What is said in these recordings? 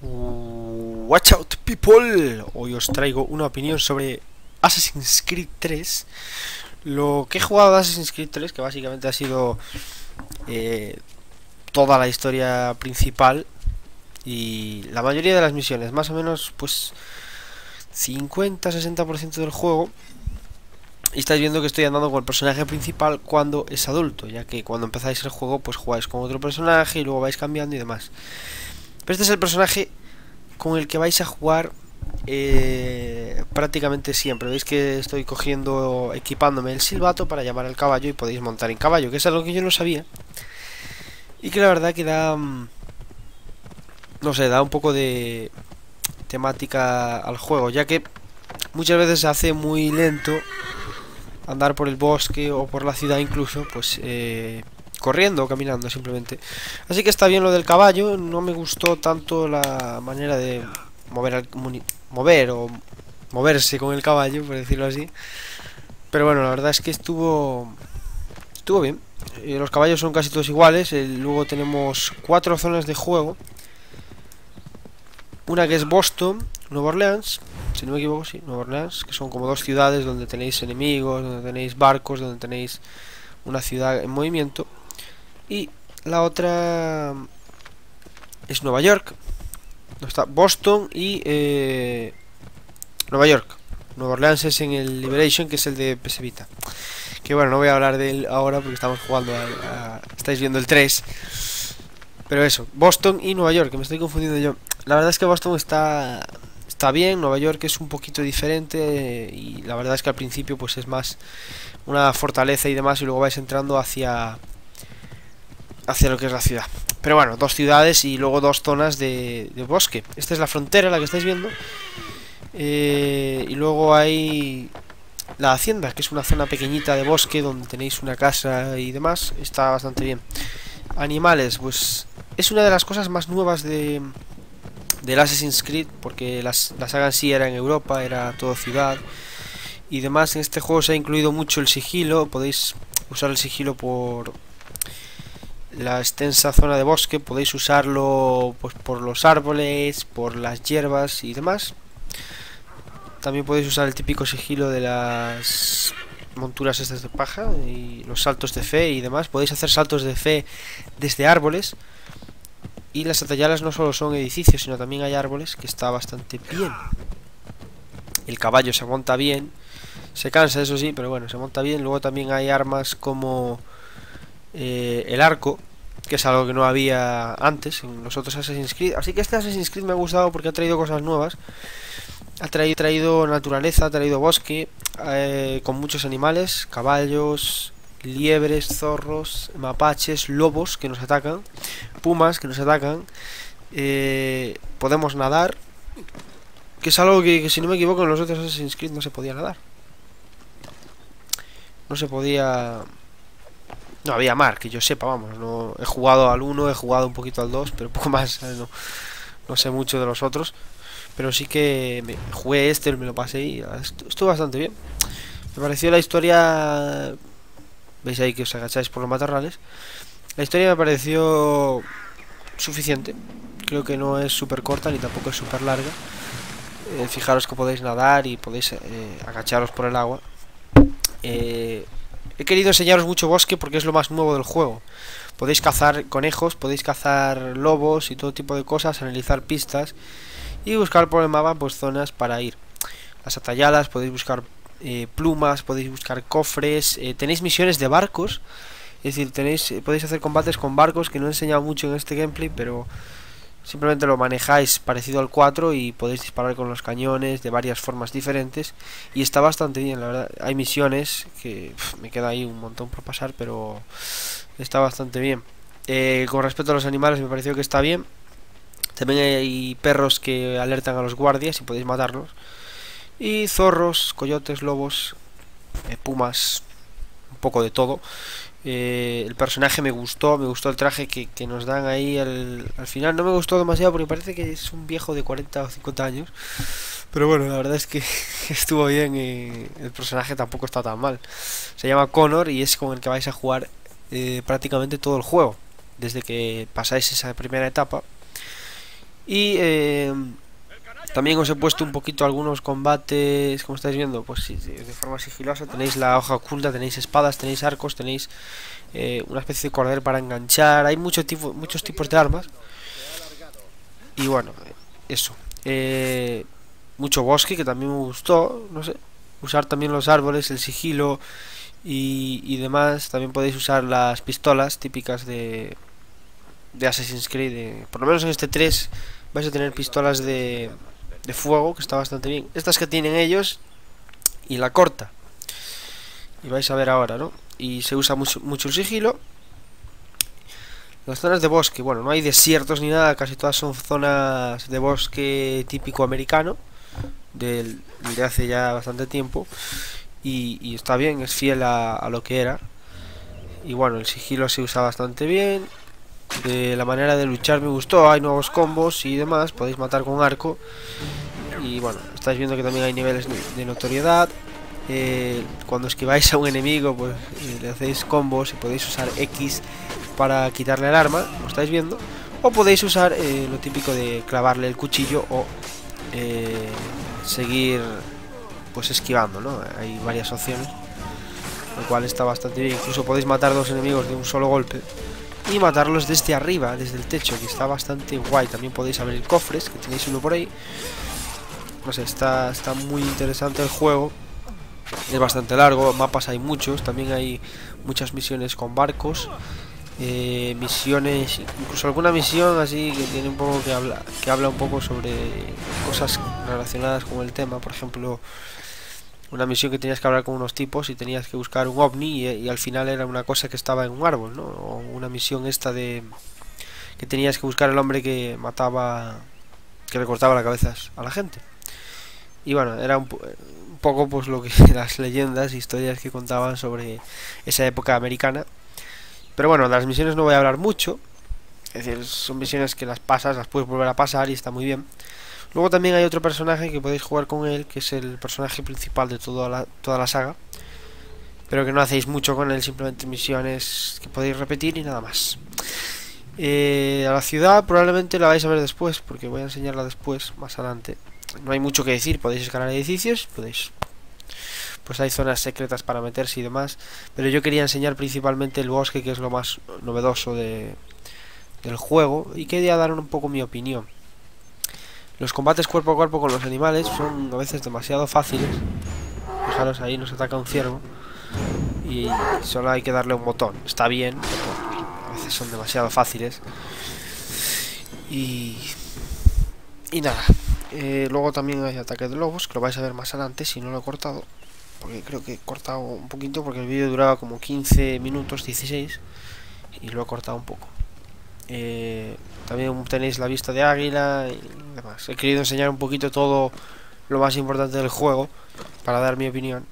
Watch out people, hoy os traigo una opinión sobre Assassin's Creed 3 Lo que he jugado de Assassin's Creed 3, que básicamente ha sido eh, toda la historia principal Y la mayoría de las misiones, más o menos pues 50-60% del juego. Y estáis viendo que estoy andando con el personaje principal cuando es adulto, ya que cuando empezáis el juego pues jugáis con otro personaje y luego vais cambiando y demás. Pero este es el personaje con el que vais a jugar eh, prácticamente siempre. Veis que estoy cogiendo, equipándome el silbato para llamar al caballo y podéis montar en caballo, que es algo que yo no sabía. Y que la verdad que da... Mm, no sé, da un poco de temática al juego, ya que muchas veces se hace muy lento andar por el bosque o por la ciudad incluso, pues... Eh, corriendo o caminando simplemente. Así que está bien lo del caballo, no me gustó tanto la manera de mover, mover o moverse con el caballo, por decirlo así. Pero bueno, la verdad es que estuvo estuvo bien. Eh, los caballos son casi todos iguales, luego tenemos cuatro zonas de juego. Una que es Boston, Nueva Orleans, si no me equivoco, sí, Nueva Orleans, que son como dos ciudades donde tenéis enemigos, donde tenéis barcos, donde tenéis una ciudad en movimiento. Y la otra es Nueva York. Está Boston y eh, Nueva York. Nueva Orleans es en el Liberation, que es el de PS. Que bueno, no voy a hablar de él ahora porque estamos jugando a, estáis viendo el 3. Pero eso, Boston y Nueva York, que me estoy confundiendo yo. La verdad es que Boston está está bien, Nueva York es un poquito diferente y la verdad es que al principio pues es más una fortaleza y demás y luego vais entrando hacia hacia lo que es la ciudad. Pero bueno, dos ciudades y luego dos zonas de, bosque. Esta es la frontera, la que estáis viendo. Eh, y luego hay la hacienda, que es una zona pequeñita de bosque donde tenéis una casa y demás. Está bastante bien. Animales, pues es una de las cosas más nuevas de del Assassin's Creed, porque las, la saga en sí era en Europa, era todo ciudad y demás. En este juego se ha incluido mucho el sigilo, podéis usar el sigilo por, la extensa zona de bosque podéis usarlo pues, por los árboles, por las hierbas y demás. También podéis usar el típico sigilo de las monturas estas de paja y los saltos de fe y demás. Podéis hacer saltos de fe desde árboles. Y las atayalas no solo son edificios, sino también hay árboles, que está bastante bien. El caballo se monta bien. Se cansa, eso sí, pero bueno, se monta bien. Luego también hay armas como eh, el arco, que es algo que no había antes en los otros Assassin's Creed. Así que este Assassin's Creed me ha gustado porque ha traído cosas nuevas. Ha traído, traído naturaleza, ha traído bosque, eh, con muchos animales, caballos, liebres, zorros, mapaches, lobos que nos atacan, pumas que nos atacan. Eh, podemos nadar, que es algo que, que, si no me equivoco en los otros Assassin's Creed no se podía nadar. No se podía no había mar, que yo sepa, vamos. No, he jugado al 1, he jugado un poquito al 2, pero poco más. No, no, sé mucho de los otros. Pero sí que me, jugué este, me lo pasé y estuvo bastante bien. Me pareció la historia... Veis ahí que os agacháis por los matorrales. La historia me pareció suficiente. Creo que no es súper corta ni tampoco es súper larga. Eh, fijaros que podéis nadar y podéis eh, agacharos por el agua. Eh, He querido enseñaros mucho bosque porque es lo más nuevo del juego. Podéis cazar conejos, podéis cazar lobos y todo tipo de cosas, analizar pistas y buscar por el mapa pues zonas para ir. Las atayalas, podéis buscar eh, plumas, podéis buscar cofres, eh, tenéis misiones de barcos, es decir, tenéis, eh, podéis hacer combates con barcos que no he enseñado mucho en este gameplay, pero Simplemente lo manejáis parecido al 4 y podéis disparar con los cañones de varias formas diferentes. Y está bastante bien, la verdad. Hay misiones que me queda ahí un montón por pasar, pero está bastante bien. Eh, con respecto a los animales me pareció que está bien. También hay perros que alertan a los guardias y podéis matarlos. Y zorros, coyotes, lobos, eh, pumas, un poco de todo. Eh, el personaje me gustó, me gustó el traje que, nos dan ahí al, final. No me gustó demasiado porque parece que es un viejo de 40 o 50 años. Pero bueno, la verdad es que estuvo bien y el personaje tampoco está tan mal. Se llama Connor y es con el que vais a jugar eh, prácticamente todo el juego. Desde que pasáis esa primera etapa. Y eh, también os he puesto un poquito algunos combates, como estáis viendo, pues de forma sigilosa. Tenéis la hoja oculta, tenéis espadas, tenéis arcos, tenéis eh, una especie de cordel para enganchar. Hay mucho tipo, muchos tipos de armas. Y bueno, eso. Eh, mucho bosque, que también me gustó, no sé. Usar también los árboles, el sigilo y, y demás. También podéis usar las pistolas típicas de, de Assassin's Creed. por lo menos en este 3 vais a tener pistolas de, de fuego, que está bastante bien. Estas que tienen ellos y la corta. Y vais a ver ahora, ¿no? Y se usa mucho, mucho el sigilo. Las zonas de bosque, bueno, no hay desiertos ni nada, casi todas son zonas de bosque típico americano, del, de hace ya bastante tiempo. Y, está bien, es fiel a, a lo que era. Y bueno, el sigilo se usa bastante bien de la manera de luchar me gustó, hay nuevos combos y demás, podéis matar con arco. Y bueno, estáis viendo que también hay niveles de notoriedad. Eh, cuando esquiváis a un enemigo pues eh, le hacéis combos y podéis usar X para quitarle el arma, lo estáis viendo. O podéis usar eh, lo típico de clavarle el cuchillo o seguir pues esquivando, ¿no? Hay varias opciones, lo cual está bastante bien, incluso podéis matar dos enemigos de un solo golpe y matarlos desde arriba, desde el techo, que está bastante guay. También podéis abrir cofres, que tenéis uno por ahí. No sé, está, está muy interesante el juego. Es bastante largo, mapas hay muchos, también hay muchas misiones con barcos. Eh, misiones, incluso alguna misión así que tiene un poco que habla, que habla un poco sobre cosas relacionadas con el tema, por ejemplo, una misión que tenías que hablar con unos tipos y tenías que buscar un ovni y, al final era una cosa que estaba en un árbol, ¿no? O una misión esta de que tenías que buscar el hombre que mataba, que le cortaba la cabeza a la gente. Y bueno, era un, poco pues lo que las leyendas, historias que contaban sobre esa época americana. Pero bueno, de las misiones no voy a hablar mucho. Es decir, son misiones que las pasas, las puedes volver a pasar y está muy bien. Luego también hay otro personaje que podéis jugar con él, que es el personaje principal de toda la, toda la saga. Pero que no hacéis mucho con él, simplemente misiones que podéis repetir y nada más. Eh, a la ciudad probablemente la vais a ver después, porque voy a enseñarla después, más adelante. No hay mucho que decir, podéis escalar edificios, podéis... Pues hay zonas secretas para meterse y demás. Pero yo quería enseñar principalmente el bosque, que es lo más novedoso de, del juego. Y quería dar un poco mi opinión. Los combates cuerpo a cuerpo con los animales son a veces demasiado fáciles. Fijaros, ahí nos ataca un ciervo. Y solo hay que darle un botón. Está bien, pero a veces son demasiado fáciles. Y... Y nada. Eh, luego también hay ataque de lobos, que lo vais a ver más adelante si no lo he cortado. Porque creo que he cortado un poquito, porque el vídeo duraba como 15 minutos, 16. Y lo he cortado un poco. Eh, también tenéis la vista de águila y demás. He querido enseñar un poquito todo lo más importante del juego para dar mi opinión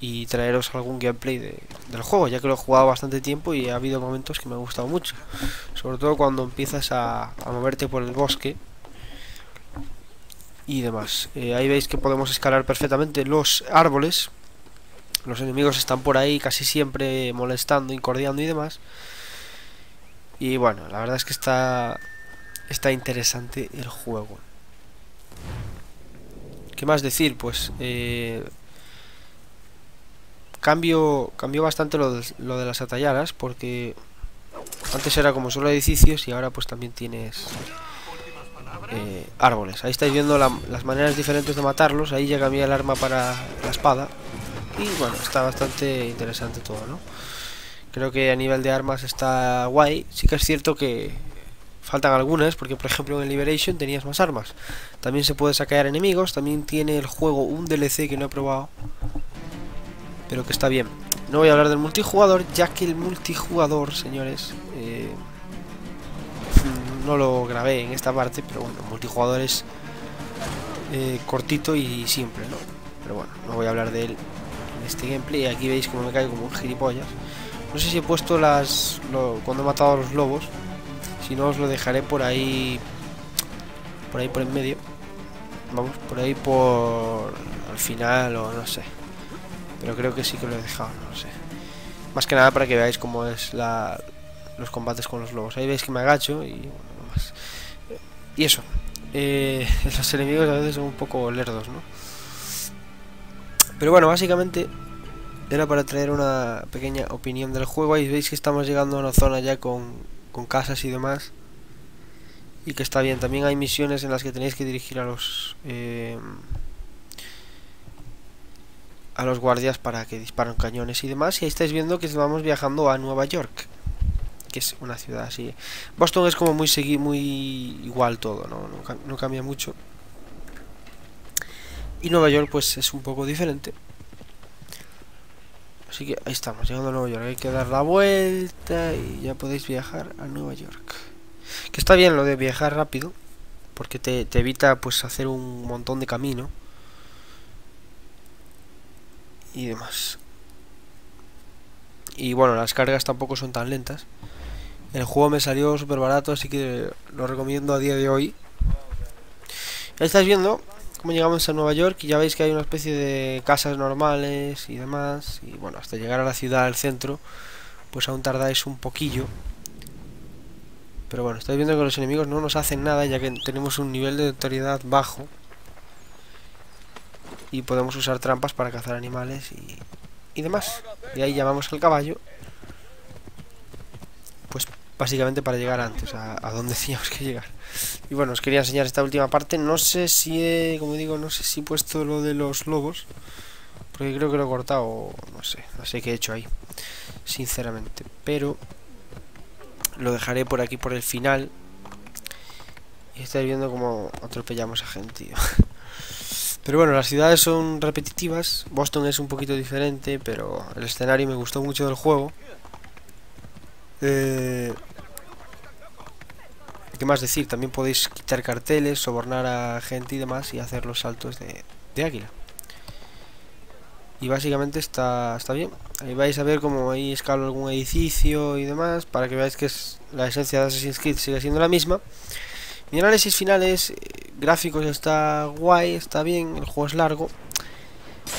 y traeros algún gameplay del juego, ya que lo he jugado bastante tiempo y ha habido momentos que me han gustado mucho. Sobre todo cuando empiezas a, moverte por el bosque y demás. Eh, ahí veis que podemos escalar perfectamente los árboles. Los enemigos están por ahí casi siempre molestando, incordiando y demás. Y bueno, la verdad es que está, está interesante el juego. ¿Qué más decir? Pues eh, cambio, cambió bastante lo de, lo de las atallaras porque antes era como solo edificios y ahora pues también tienes eh, árboles. Ahí estáis viendo las maneras diferentes de matarlos. Ahí llega a el arma para la espada. Y bueno, está bastante interesante todo, ¿no? Creo que a nivel de armas está guay. Sí que es cierto que faltan algunas, porque por ejemplo en Liberation tenías más armas. También se puede sacar enemigos, también tiene el juego un DLC que no he probado, pero que está bien. No voy a hablar del multijugador, ya que el multijugador, señores, eh, no lo grabé en esta parte, pero bueno, multijugador es eh, cortito y simple, ¿no? Pero bueno, no voy a hablar de él en este gameplay. Aquí veis como me cae como un gilipollas. No sé si he puesto las... cuando he matado a los lobos. Si no, os lo dejaré por ahí... Por ahí por en medio. Vamos, por ahí por... Al final o no sé. Pero creo que sí que lo he dejado, no sé. Más que nada para que veáis cómo es la, los combates con los lobos. Ahí veis que me agacho y... Bueno, más. Y eso. eh, los enemigos a veces son un poco lerdos, ¿no? Pero bueno, básicamente era para traer una pequeña opinión del juego. Y veis que estamos llegando a una zona ya con, con casas y demás. Y que está bien. También hay misiones en las que tenéis que dirigir a los... Eh, a los guardias para que disparen cañones y demás. Y ahí estáis viendo que vamos viajando a Nueva York. Que es una ciudad así. Boston es como muy segui muy igual todo. No, no cambia mucho. Y Nueva York pues es un poco diferente. Así que ahí estamos, llegando a Nueva York. Hay que dar la vuelta y ya podéis viajar a Nueva York. Que está bien lo de viajar rápido, porque te, te evita pues hacer un montón de camino. Y demás. Y bueno, las cargas tampoco son tan lentas. El juego me salió súper barato, así que lo recomiendo a día de hoy. Ya estáis viendo como llegamos a Nueva York y ya veis que hay una especie de casas normales y demás. Y bueno, hasta llegar a la ciudad, al centro, pues aún tardáis un poquillo. Pero bueno, estáis viendo que los enemigos no nos hacen nada ya que tenemos un nivel de autoridad bajo. Y podemos usar trampas para cazar animales y, y demás. Y ahí llamamos al caballo. Básicamente para llegar antes, a, a donde teníamos que llegar. Y bueno, os quería enseñar esta última parte. No sé si he, como digo, no sé si he puesto lo de los lobos. Porque creo que lo he cortado, no sé, no sé qué he hecho ahí. Sinceramente. Pero lo dejaré por aquí por el final. Y estáis viendo cómo atropellamos a gente. Pero bueno, las ciudades son repetitivas. Boston es un poquito diferente, pero el escenario me gustó mucho del juego. Eh, ¿Qué más decir? También podéis quitar carteles, sobornar a gente y demás y hacer los saltos de, águila. Y básicamente está, está bien. Ahí vais a ver cómo ahí escalo algún edificio y demás para que veáis que la esencia de Assassin's Creed sigue siendo la misma. Mi análisis final es eh, gráficos está guay, está bien, el juego es largo.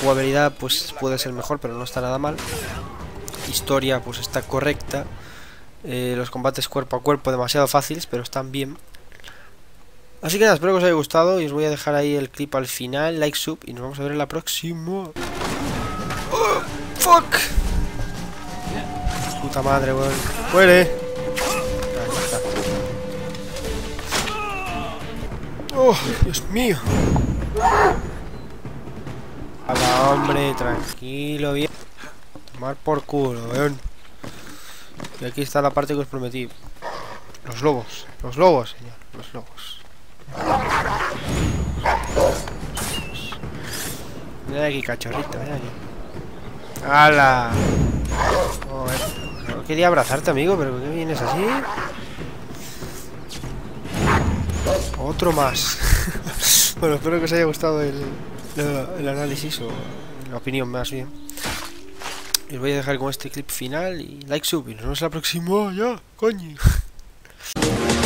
Jugabilidad pues puede ser mejor, pero no está nada mal. Historia pues está correcta. Eh, los combates cuerpo a cuerpo demasiado fáciles, pero están bien. Así que nada, espero que os haya gustado y os voy a dejar ahí el clip al final, like, sub, y nos vamos a ver en la próxima. Oh, ¡Fuck! Puta madre, weón. ¡Muere! ¡Oh, Dios mío! Hola, hombre, tranquilo, bien. Tomar por culo, weón. Y aquí está la parte que os prometí. Los lobos. Los lobos, señor. Los lobos. Mira aquí, cachorrito. Mira aquí. ¡Hala! no quería abrazarte, amigo, pero ¿por qué vienes así? Otro más. bueno, espero que os haya gustado el, el análisis o la opinión más bien. Voy a dejar con este clip final y like subir. Nos vemos la próxima. Ya, coño.